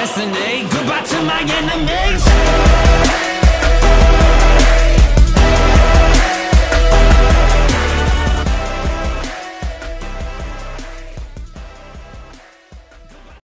destiny. Goodbye to my enemies.